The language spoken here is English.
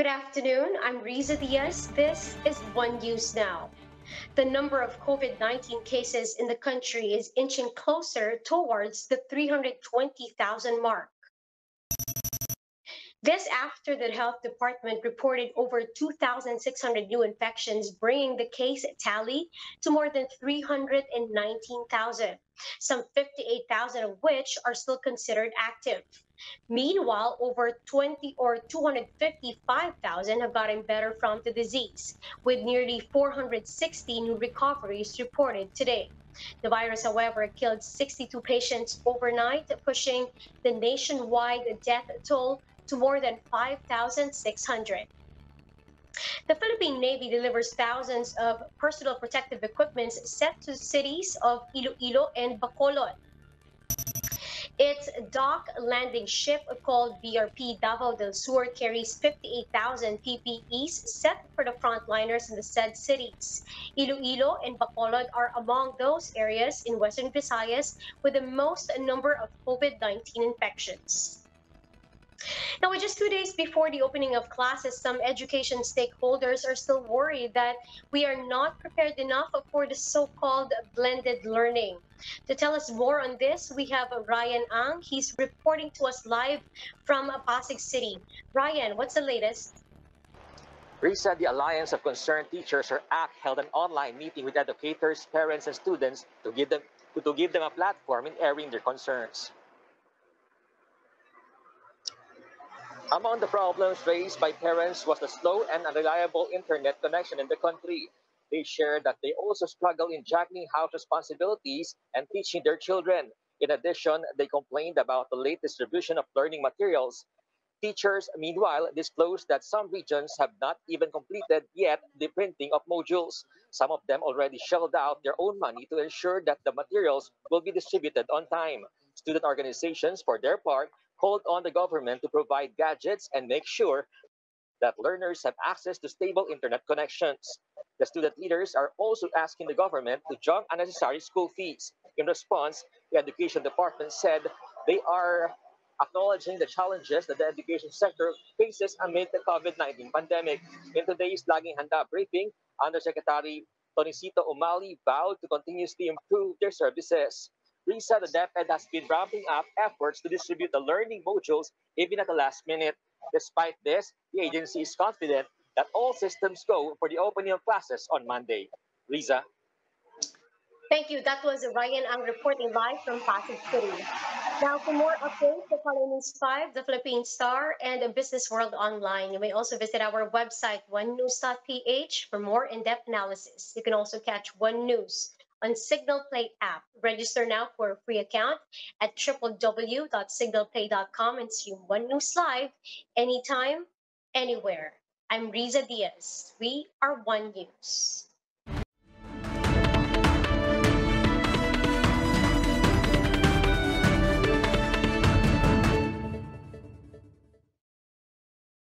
Good afternoon. I'm Riza Diaz. This is One News Now. The number of COVID 19 cases in the country is inching closer towards the 320,000 mark. This after the health department reported over 2,600 new infections, bringing the case tally to more than 319,000, some 58,000 of which are still considered active. Meanwhile, over 20 or 255,000 have gotten better from the disease, with nearly 460 new recoveries reported today. The virus, however, killed 62 patients overnight, pushing the nationwide death toll to more than 5,600. The Philippine Navy delivers thousands of personal protective equipment set to cities of Iloilo and Bacolod. Its dock landing ship called BRP Davao del Sur carries 58,000 PPEs set for the frontliners in the said cities. Iloilo and Bacolod are among those areas in Western Visayas with the most number of COVID-19 infections. Now, just two days before the opening of classes, some education stakeholders are still worried that we are not prepared enough for the so-called blended learning. To tell us more on this, we have Ryan Ang. He's reporting to us live from Pasig City. Ryan, what's the latest? Riza, the Alliance of Concerned Teachers, or ACT, held an online meeting with educators, parents, and students to give them to give them a platform in airing their concerns. Among the problems raised by parents was the slow and unreliable internet connection in the country. They shared that they also struggle in juggling house responsibilities and teaching their children. In addition, they complained about the late distribution of learning materials. Teachers, meanwhile, disclosed that some regions have not even completed yet the printing of modules. Some of them already shelled out their own money to ensure that the materials will be distributed on time. Student organizations, for their part, called on the government to provide gadgets and make sure that learners have access to stable internet connections. The student leaders are also asking the government to jump unnecessary school fees. In response, the education department said they are acknowledging the challenges that the education sector faces amid the COVID-19 pandemic. In today's Laging Handa briefing, Undersecretary Tonisito Umali vowed to continuously improve their services. Riza, the DepEd has been ramping up efforts to distribute the learning modules even at the last minute. Despite this, the agency is confident that all systems go for the opening of classes on Monday. Riza. Thank you. That was Ryan Ang reporting live from Pasig City. Now, for more updates, the News 5, the Philippine Star, and Business World Online. You may also visit our website, onenews.ph, for more in-depth analysis. You can also catch One News on Cignal Play app. Register now for a free account at www.cignalplay.com and stream One News Live anytime, anywhere. I'm Riza Diaz. We are One News.